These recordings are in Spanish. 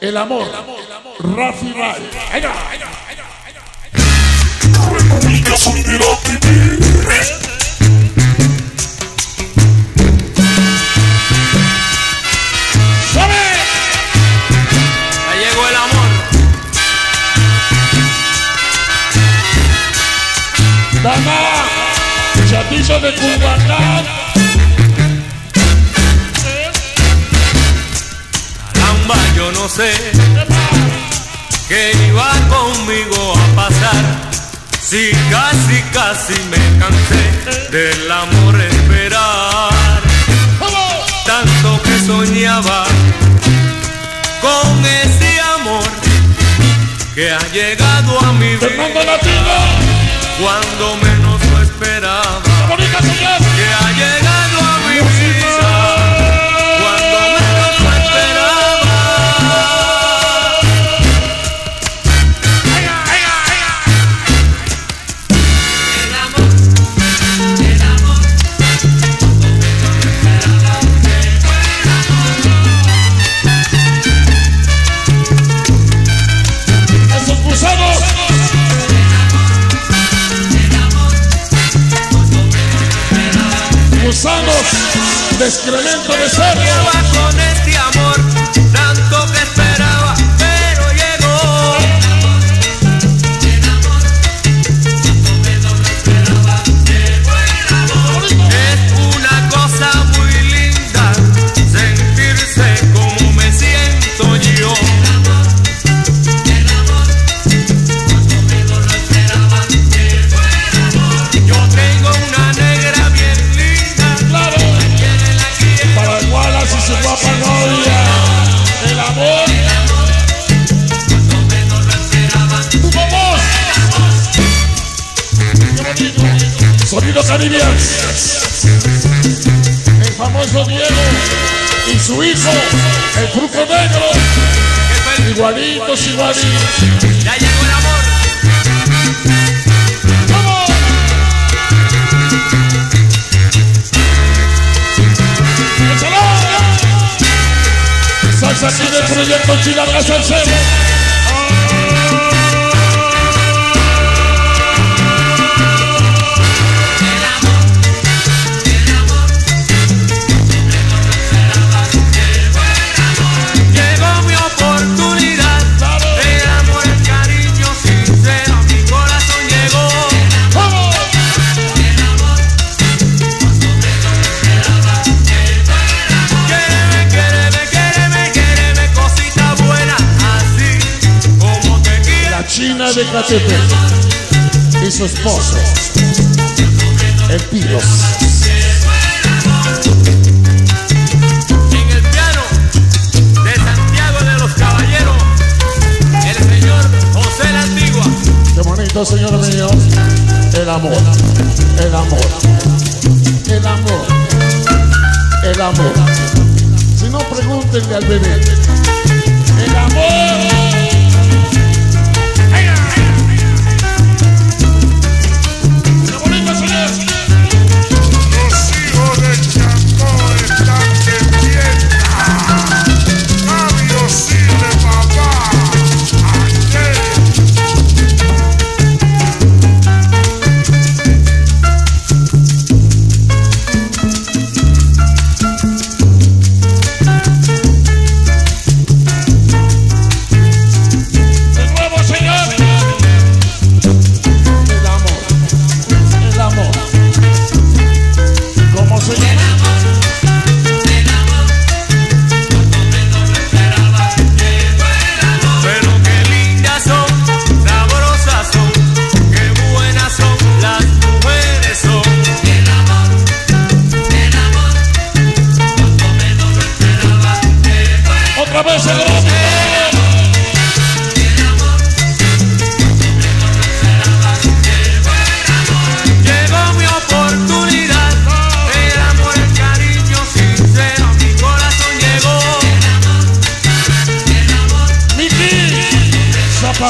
El amor. Rafi Ray. Venga. República Sonidera TV. ¡Suave! Ya llegó el amor. Dama. Chatillo de Cubacán. Yo no sé qué iba conmigo a pasar. Si casi, casi me cansé del amor esperar. Tanto que soñaba con ese amor que ha llegado a mi vida cuando menos Gusanos de excremento de cerdo. El famoso Diego y su hijo, el fruto negro. Igualitos, igualitos. Ya llegó el amor. Salsa aquí del proyecto Chilarga Salsero. Y su esposo, el Pilos. En el piano de Santiago de los Caballeros, el señor José la Antigua. Qué bonito, señor mío. El amor, el amor, el amor, el amor. Si no, pregúntenle al bebé. El amor.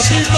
Zapatitos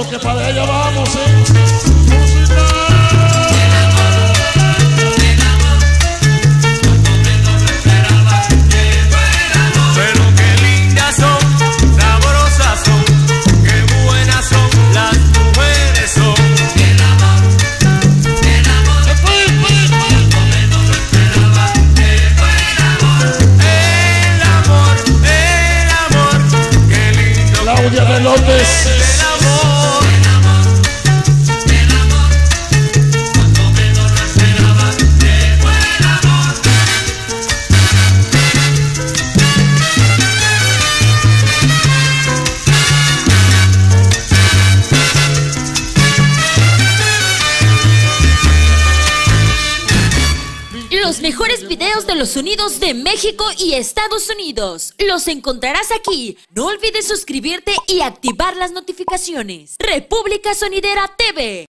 porque para ella va mejores videos de los Unidos de México y Estados Unidos. Los encontrarás aquí. No olvides suscribirte y activar las notificaciones. República Sonidera TV.